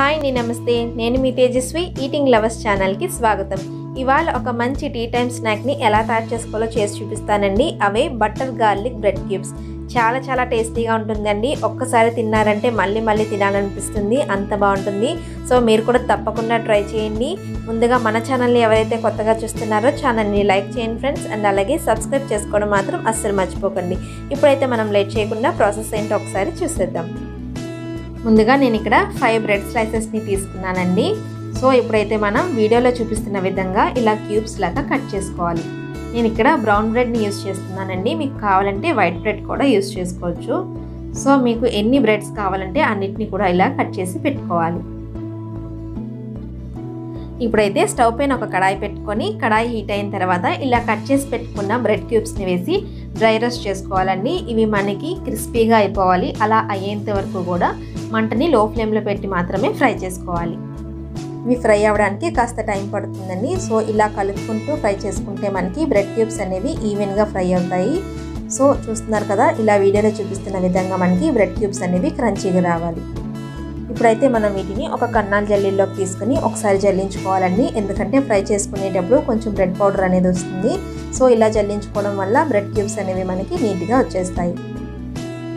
Hi అండి నమస్తే. నేను మీ తేజస్వి ఈటింగ్ లవర్స్ ఛానల్కి స్వాగతం. ఇవాళ ఒక మంచి టీ టైమ్ స్నాక్ని ఎలా తయారు చేసుకోవాలో చేసి చూపిస్తానండి. అవే బటర్ గార్లిక్ బ్రెడ్ క్యూబ్స్. చాలా చాలా టేస్టీగా ఉంటుందండి. ఒక్కసారి తిన్నారంటే మళ్ళీ మళ్ళీ తినాలనిపిస్తుంది. అంత బాగుంటుంది. సో మీరు కూడా తప్పకుండా ట్రై చేయండి. ముందుగా మన ఛానల్ని ఎవరైతే కొత్తగా చూస్తున్నారో ఛానల్ని లైక్ చేయండి ఫ్రెండ్స్. అండ్ అలాగే సబ్స్క్రైబ్ చేసుకోవడం మాత్రం అస్సలు మర్చిపోకండి. ఇప్పుడైతే మనం లేట్ చేయకుండా ప్రాసెస్ ఏంటో ఒకసారి చూసేద్దాం. ముందుగా నేను ఇక్కడ ఫైవ్ బ్రెడ్ స్లైసెస్ని తీసుకున్నానండి. సో ఇప్పుడైతే మనం వీడియోలో చూపిస్తున్న విధంగా ఇలా క్యూబ్స్ లాగా కట్ చేసుకోవాలి. నేను ఇక్కడ బ్రౌన్ బ్రెడ్ని యూస్ చేస్తున్నానండి. మీకు కావాలంటే వైట్ బ్రెడ్ కూడా యూస్ చేసుకోవచ్చు. సో మీకు ఎన్ని బ్రెడ్స్ కావాలంటే అన్నిటిని కూడా ఇలా కట్ చేసి పెట్టుకోవాలి. ఇప్పుడైతే స్టవ్ పైన ఒక కడాయి పెట్టుకొని కడాయి హీట్ అయిన తర్వాత ఇలా కట్ చేసి పెట్టుకున్న బ్రెడ్ క్యూబ్స్ని వేసి డ్రై రోస్ట్ చేసుకోవాలండి. ఇవి మనకి క్రిస్పీగా అయిపోవాలి. అలా అయ్యేంత వరకు కూడా మంటని లో ఫ్లేమ్లో పెట్టి మాత్రమే ఫ్రై చేసుకోవాలి. ఇవి ఫ్రై అవ్వడానికి కాస్త టైం పడుతుందండి. సో ఇలా కలుపుకుంటూ ఫ్రై చేసుకుంటే మనకి బ్రెడ్ క్యూబ్స్ అనేవి ఈవెన్గా ఫ్రై అవుతాయి. సో చూస్తున్నారు కదా ఇలా వీడియోలో చూపిస్తున్న విధంగా మనకి బ్రెడ్ క్యూబ్స్ అనేవి క్రంచీగా రావాలి. ఇప్పుడైతే మనం వీటిని ఒక కన్నాల జల్లీలోకి తీసుకుని ఒకసారి జల్లించుకోవాలండి. ఎందుకంటే ఫ్రై చేసుకునేటప్పుడు కొంచెం బ్రెడ్ పౌడర్ అనేది వస్తుంది. సో ఇలా జల్లించుకోవడం వల్ల బ్రెడ్ క్యూబ్స్ అనేవి మనకి నీట్గా వచ్చేస్తాయి.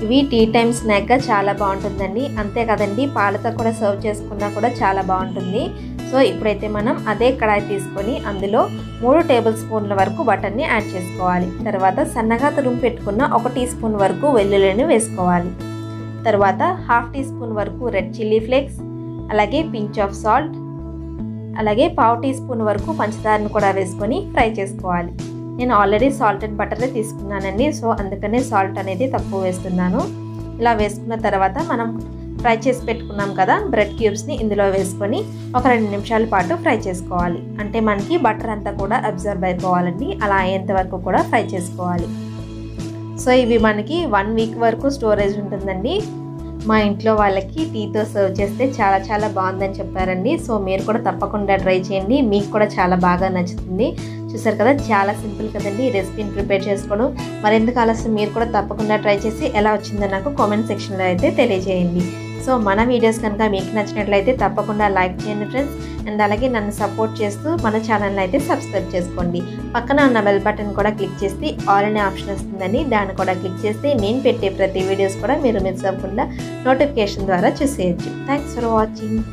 ఇవి టీ టైమ్ స్నాక్గా చాలా బాగుంటుందండి. అంతే కదండి పాలతో కూడా సర్వ్ చేసుకున్నా కూడా చాలా బాగుంటుంది. సో ఇప్పుడైతే మనం అదే కడాయి తీసుకొని అందులో మూడు టేబుల్ స్పూన్ల వరకు బటర్ని యాడ్ చేసుకోవాలి. తర్వాత సన్నగా తురుము పెట్టుకున్న ఒక టీ స్పూన్ వరకు వెల్లుల్లిని వేసుకోవాలి. తర్వాత హాఫ్ టీ స్పూన్ వరకు రెడ్ చిల్లీ ఫ్లేక్స్ అలాగే పించ్ ఆఫ్ సాల్ట్ అలాగే పావు టీ స్పూన్ వరకు పంచదారను కూడా వేసుకొని ఫ్రై చేసుకోవాలి. నేను ఆల్రెడీ సాల్టెడ్ బటరే తీసుకున్నానండి సో అందుకనే సాల్ట్ అనేది తక్కువ వేస్తున్నాను. ఇలా వేసుకున్న తర్వాత మనం ఫ్రై చేసి పెట్టుకున్నాం కదా బ్రెడ్ క్యూబ్స్ని ఇందులో వేసుకొని ఒక రెండు నిమిషాల పాటు ఫ్రై చేసుకోవాలి. అంటే మనకి బటర్ అంతా కూడా అబ్జర్వ్ అయిపోవాలండి అలా అయ్యేంత వరకు కూడా ఫ్రై చేసుకోవాలి. సో ఇవి మనకి వన్ వీక్ వరకు స్టోరేజ్ ఉంటుందండి. మా ఇంట్లో వాళ్ళకి టీతో సర్వ్ చేస్తే చాలా చాలా బాగుందని చెప్పారండి. సో మీరు కూడా తప్పకుండా ట్రై చేయండి. మీకు కూడా చాలా బాగా నచ్చుతుంది. చూసారు కదా చాలా సింపుల్ కదండి ఈ రెసిపీని ప్రిపేర్ చేసుకోవడం. మరెందుకు ఆలస్యం? మీరు కూడా తప్పకుండా ట్రై చేసి ఎలా వచ్చిందో నాకు కామెంట్ సెక్షన్లో అయితే తెలియజేయండి. సో మన వీడియోస్ కనుక మీకు నచ్చినట్లయితే తప్పకుండా లైక్ చేయండి ఫ్రెండ్స్. అండ్ అలాగే నన్ను సపోర్ట్ చేస్తూ మన ఛానల్ అయితే సబ్స్క్రైబ్ చేసుకోండి. పక్కన ఉన్న బెల్ బటన్ కూడా క్లిక్ చేస్తే ఆల్ అనే ఆప్షన్ వస్తుందని దాన్ని కూడా క్లిక్ చేస్తే నేను పెట్టే ప్రతి వీడియోస్ కూడా మీరు మిస్ అవ్వకుండా నోటిఫికేషన్ ద్వారా చూసేయచ్చు. Thanks for watching.